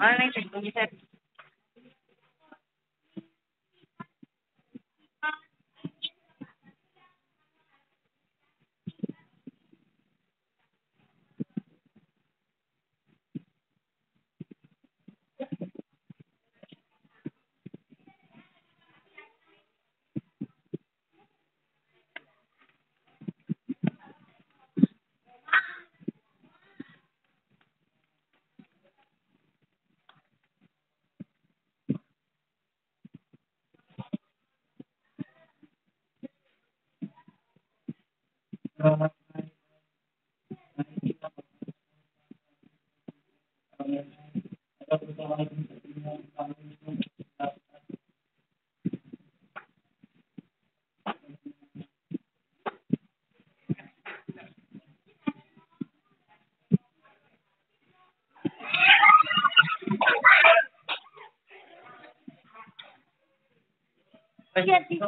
Online exam Get these.